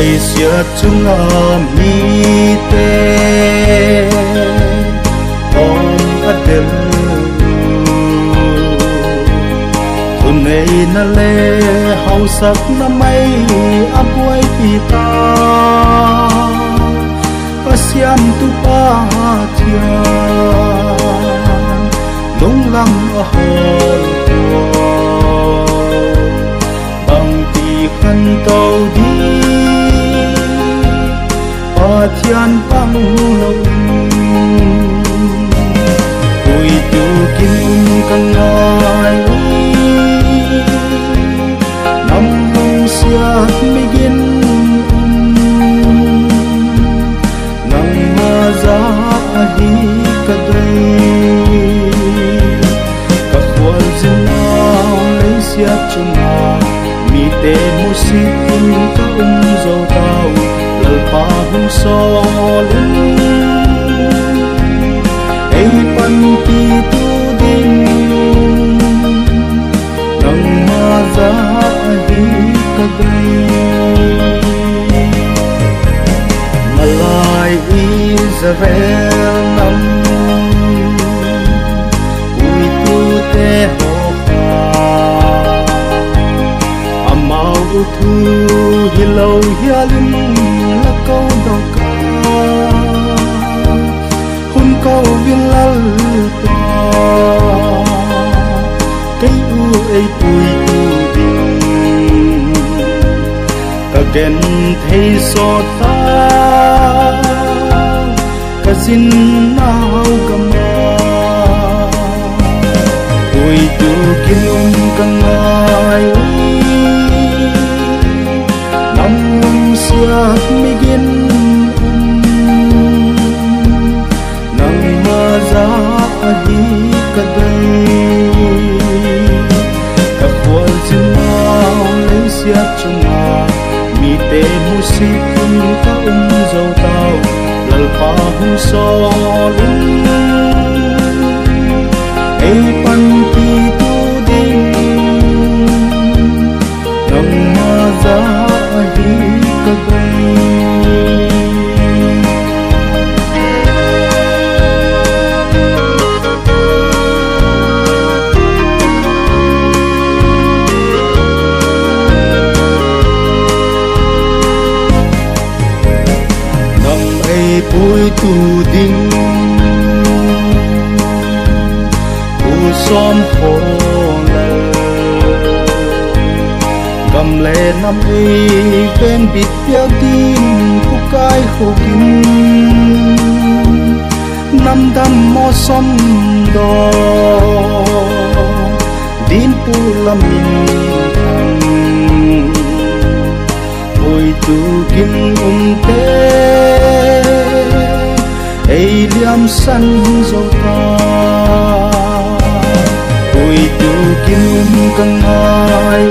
ngày xưa chúng ở mi tê. Ông ở đều hôm nay nó lê, hầu sắc nó mây áp quay thì ta ở xiêm tu ba chia lung lăng ở hồi bằng tì khăn tàu đi thiên băng lộng lo ui tu kim kan ngai năm mong xưa mi gin nang mơ za hi cả đây. Ka khuôn dương na lấy sia chunga mi tê mu si pa hung so lin ei pan ti ma za hi ka dai tu te amau ka thấy thei so ta ka xin nào cầm mơ ui tu kin um ka ngai nam sia mi gin mu si ung dầu tàu zo tao hương pa ấy tu đinh. U xóm khổ gầm lệ năm ấy bên bịt tiêu tin cu cái khổ kín. Năm đâm mò xóm đò. Din pu lâm thằng, ôi tu kim um te liam san zo ta ôi tu kim um kan ai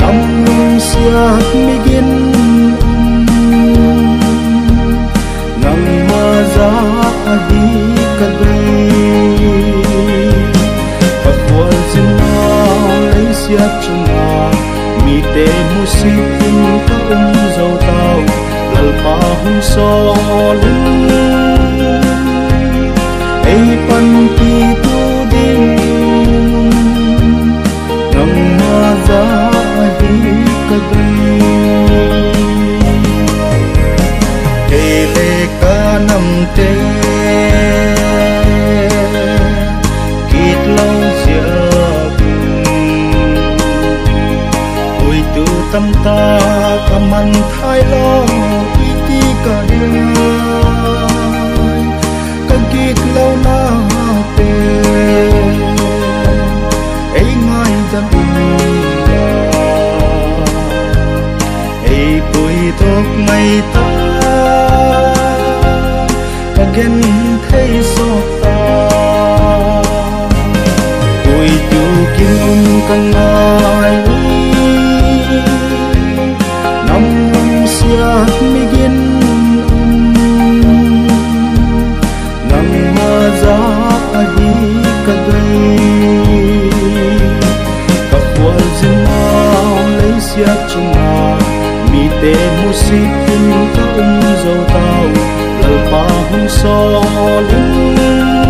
nam lung sia mi gin nam ma za hi ka dai ka khwal sin na lấy sia chunga mi te mu si in ka um zo tao lal pa hung so lin ei pan ti tu din nang ma za hi ka dai kele ka nam te kit lâu tâm ta tâm man thay lòng iti ka dai ka kit lâu na te ei ngai dan la ei pui tok ta. Ka gen thei so ta. Ôi tu kim um ka ka khwal zin na lấy sia mi để mu si tin ka um zo tao. Lal pa hung so linh